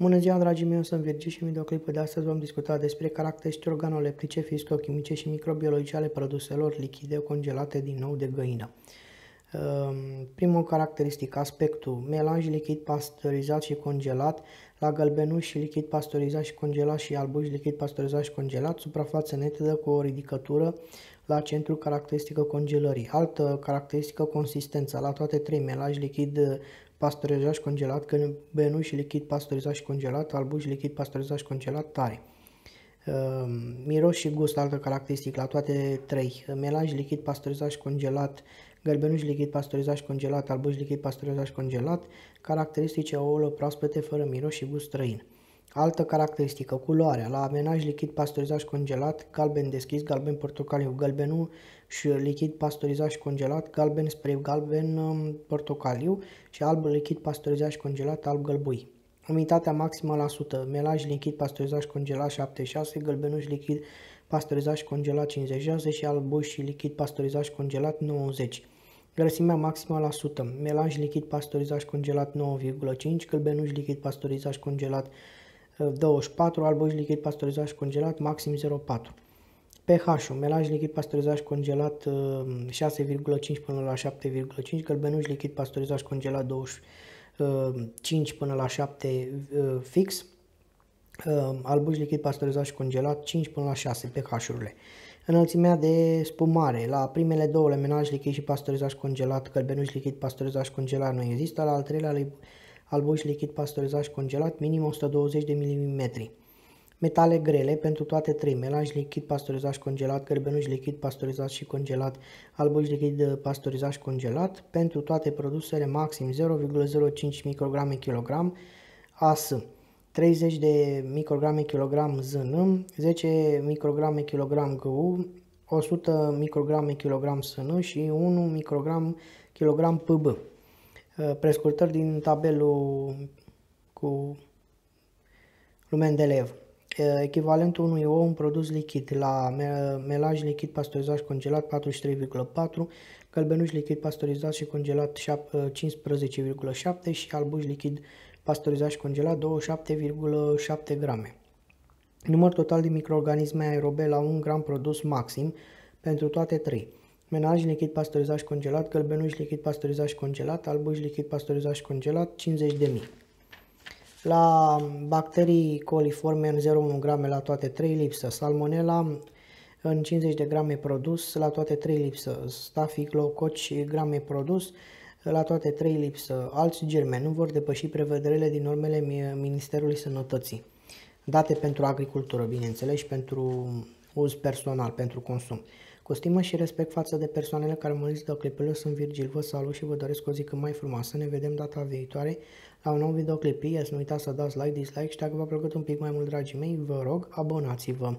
Bună ziua, dragii mei, eu sunt Virgil și în videoclipul de astăzi vom discuta despre caracteristici organoleptice, fizico-chimice și microbiologice ale produselor lichide congelate din nou de găină. Ehm, primul caracteristic, aspectul, melanj lichid pasteurizat și congelat, la gălbenuș și lichid pasteurizat și congelat și albuș lichid pasteurizat și congelat, suprafață netedă cu o ridicătură la centru caracteristică congelării. Altă caracteristică, consistență, la toate trei, melanj lichid pasteurizat și congelat, gălbenuș lichid pasteurizat și congelat, albuș lichid pasteurizat și congelat, tare. Ehm, miros și gust, altă caracteristică la toate trei. Melanj lichid pasteurizat și congelat, gălbenuș lichid pasteurizat și congelat, albuș lichid pasteurizat și congelat, caracteristice ouăle proaspete fără miros și gust străin. Altă caracteristică, culoarea, la amenaj lichid pasteurizat și congelat, galben deschis, galben portocaliu, galbenul și lichid pasteurizat și congelat, galben spre galben um, portocaliu și alb lichid pasteurizat și congelat, alb gălbui. Umitatea maximă la 100, melaj lichid pasteurizat și congelat 76, gălbenuș lichid pasteurizat și congelat 56 și albuș și lichid pasteurizat și congelat 90. Grăsimea maximă la 100, melanj lichid pasteurizat și congelat 9,5, gălbenuș lichid pasteurizat și congelat 24, uh, albuș lichid pasteurizat și congelat maxim 0,4. pH-ul, melanj lichid pasteurizat și congelat 6,5 uh, până la 7,5, gălbenuș lichid pasteurizat și congelat 25 uh, până la 7 fix, albuș lichid pasteurizat și congelat 5 până la 6 pH-urile. Înălțimea de spumare. La primele două, menaj lichid și pasteurizat și congelat, călbenuș lichid pasteurizat și congelat nu există. La al treilea, albuș lichid pasteurizat și congelat, minim 120 de mm. Metale grele pentru toate trei, melanj lichid pasteurizat și congelat, cărbenuș lichid pasteurizat și congelat, albuș lichid pasteurizat și congelat, pentru toate produsele maxim 0,05 micrograme kg AS. 30 de micrograme kilogram ZN, 10 micrograme kilogram GU, 100 micrograme kilogram SN și 1 microgram kilogram PB. Uh, prescurtări din tabelul cu Lumendelev. Uh, echivalentul unui ou un produs lichid la melaj lichid pasteurizat și congelat 43,4, călbenuș lichid pasteurizat și congelat 15,7 și albuș lichid pasteurizat și congelat 27,7 grame. Număr total de microorganisme aerobe la 1 gram produs maxim pentru toate trei. Menaj lichid pasteurizat și congelat, gălbenuș lichid pasteurizat și congelat, albuș lichid pasteurizat și congelat, 50.000. La bacterii coliforme în 0,1 grame la toate 3 lipsă, salmonella în 50 de grame produs la toate 3 lipsă, stafilococci grame produs la toate trei lipsă. Alți germeni nu vor depăși prevederile din normele Ministerului Sănătății. Date pentru agricultură, bineînțeles, și pentru uz personal, pentru consum. Cu stimă și respect față de persoanele care mă de clipurile, sunt Virgil, vă salut și vă doresc o zi cât mai frumoasă. Ne vedem data viitoare la un nou videoclip. Yes, nu uitați să dați like, dislike și dacă v-a plăcut un pic mai mult, dragii mei, vă rog, abonați-vă.